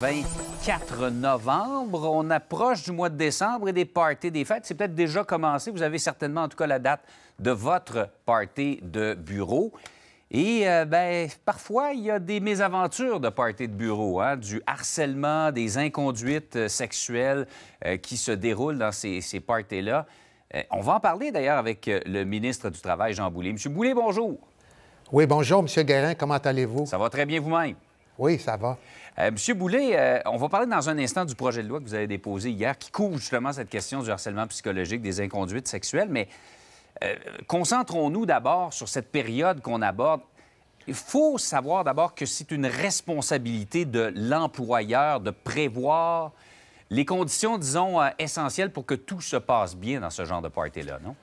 24 novembre. On approche du mois de décembre et des parties des fêtes. C'est peut-être déjà commencé. Vous avez certainement, en tout cas, la date de votre party de bureau. Et euh, ben, parfois, il y a des mésaventures de party de bureau, hein, du harcèlement, des inconduites euh, sexuelles euh, qui se déroulent dans ces, ces parties-là. on va en parler d'ailleurs avec le ministre du Travail, Jean Boulet. Monsieur Boulet, bonjour. Oui, bonjour, Monsieur Guérin. Comment allez-vous? Ça va très bien vous-même. Oui, ça va. Euh, Monsieur Boulet, euh, on va parler dans un instant du projet de loi que vous avez déposé hier qui couvre justement cette question du harcèlement psychologique des inconduites sexuelles. Mais euh, concentrons-nous d'abord sur cette période qu'on aborde. Il faut savoir d'abord que c'est une responsabilité de l'employeur de prévoir les conditions, disons, essentielles pour que tout se passe bien dans ce genre de party-là, non?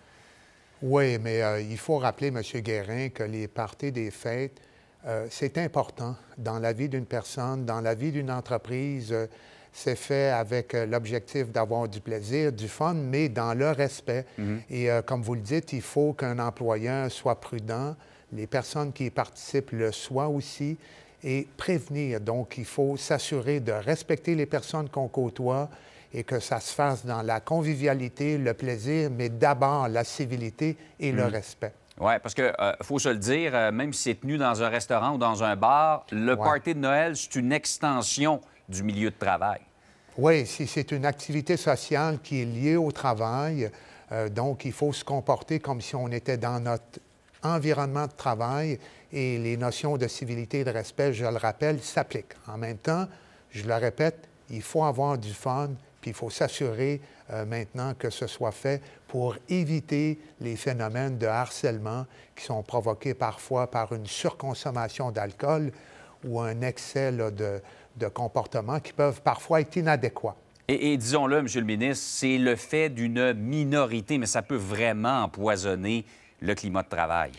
Oui, mais il faut rappeler, M. Guérin, que les parties des fêtes, euh, c'est important dans la vie d'une personne, dans la vie d'une entreprise. Euh, c'est fait avec euh, l'objectif d'avoir du plaisir, du fun, mais dans le respect. Mhm. Et comme vous le dites, il faut qu'un employeur soit prudent, les personnes qui y participent le soient aussi, et prévenir. Donc, il faut s'assurer de respecter les personnes qu'on côtoie et que ça se fasse dans la convivialité, le plaisir, mais d'abord la civilité et le mhm. respect. Oui, parce que euh, faut se le dire, euh, même si c'est tenu dans un restaurant ou dans un bar, le party de Noël, c'est une extension du milieu de travail. Oui, c'est une activité sociale qui est liée au travail, euh, donc il faut se comporter comme si on était dans notre environnement de travail et les notions de civilité et de respect, je le rappelle, s'appliquent. En même temps, je le répète, il faut avoir du fun, puis il faut s'assurer euh, maintenant que ce soit fait pour éviter les phénomènes de harcèlement qui sont provoqués parfois par une surconsommation d'alcool ou un excès de, de comportements qui peuvent parfois être inadéquats. Et, disons-le, M. le ministre, c'est le fait d'une minorité, mais ça peut vraiment empoisonner le climat de travail.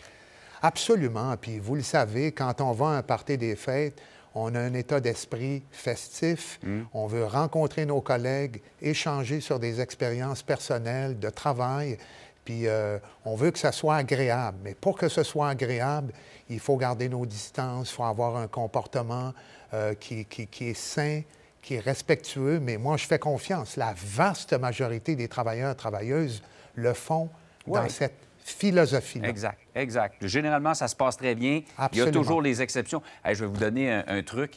Absolument. Puis vous le savez, quand on va à un party des fêtes, on a un état d'esprit festif, hmm. on veut rencontrer nos collègues, échanger sur des expériences personnelles, de travail, puis euh, on veut que ça soit agréable. Mais pour que ce soit agréable, il faut garder nos distances, il faut avoir un comportement euh, qui, est sain, qui est respectueux. Mais moi, je fais confiance. La vaste majorité des travailleurs et travailleuses le font dans cette philosophie. Exact, exact. Généralement, ça se passe très bien. Il y a toujours les exceptions. je vais vous donner un, truc.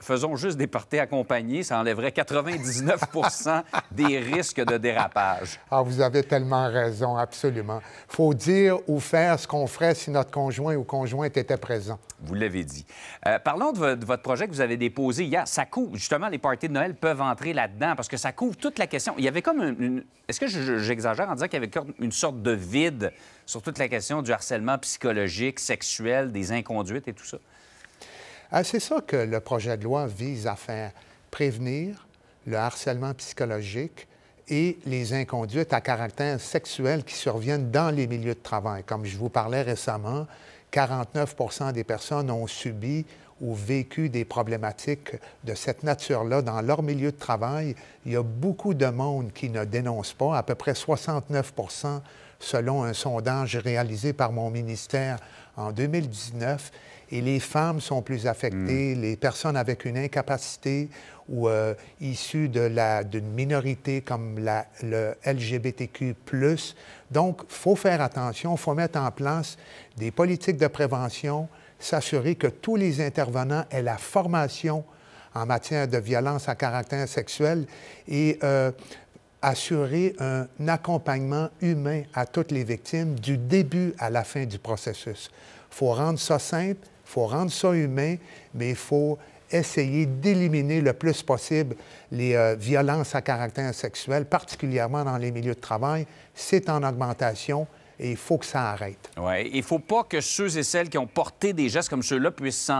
Faisons juste des parties accompagnées, ça enlèverait 99% des risques de dérapage. Ah, vous avez tellement raison, absolument. Il faut dire ou faire ce qu'on ferait si notre conjoint ou conjointe était présent. Vous l'avez dit. Euh, parlons de, votre projet que vous avez déposé hier. Ça couvre, justement, les parties de Noël peuvent entrer là-dedans parce que ça couvre toute la question. Il y avait comme une. Est-ce que j'exagère en disant qu'il y avait une sorte de vide sur toute la question du harcèlement psychologique, sexuel, des inconduites et tout ça? Ah, c'est ça que le projet de loi vise à faire prévenir le harcèlement psychologique et les inconduites à caractère sexuel qui surviennent dans les milieux de travail. Comme je vous parlais récemment, 49% des personnes ont subi ou vécu des problématiques de cette nature-là dans leur milieu de travail. Il y a beaucoup de monde qui ne dénonce pas, à peu près 69% selon un sondage réalisé par mon ministère en 2019. Et les femmes sont plus affectées, hmm. les personnes avec une incapacité ou euh, issues d'une minorité comme la, le LGBTQ. Donc, il faut faire attention, il faut mettre en place des politiques de prévention, s'assurer que tous les intervenants aient la formation en matière de violence à caractère sexuel et euh, assurer un accompagnement humain à toutes les victimes du début à la fin du processus. Il faut rendre ça simple, il faut rendre ça humain, mais il faut essayer d'éliminer le plus possible les euh, violences à caractère sexuel, particulièrement dans les milieux de travail. C'est en augmentation et il faut que ça arrête. Oui, il ne faut pas que ceux et celles qui ont porté des gestes comme ceux-là puissent,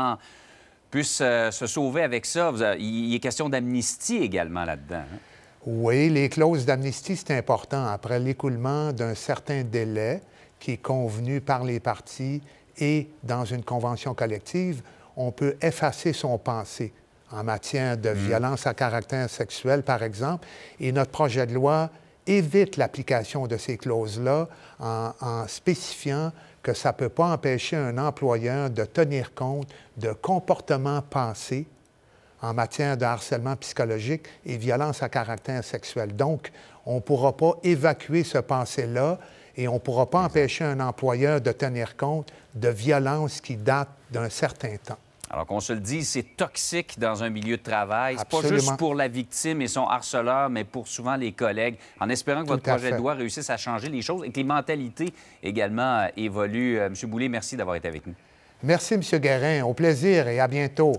puissent euh, se sauver avec ça. Il est question d'amnistie également là-dedans. Hein? Oui, les clauses d'amnistie, c'est important. Après l'écoulement d'un certain délai qui est convenu par les partis et dans une convention collective, on peut effacer son passé en matière de mm. violence à caractère sexuel, par exemple. Et notre projet de loi évite l'application de ces clauses-là en, en, spécifiant que ça ne peut pas empêcher un employeur de tenir compte de comportements passés en matière de harcèlement psychologique et violence à caractère sexuel. Donc, on ne pourra pas évacuer ce passé-là et on ne pourra pas empêcher un employeur de tenir compte de violences qui datent d'un certain temps. Alors qu'on se le dise, c'est toxique dans un milieu de travail. C'est pas juste pour la victime et son harceleur, mais pour souvent les collègues. En espérant que votre projet de loi réussisse à changer les choses et que les mentalités également euh, évoluent. Euh, M. Boulay, merci d'avoir été avec nous. Merci, M. Guérin. Au plaisir et à bientôt.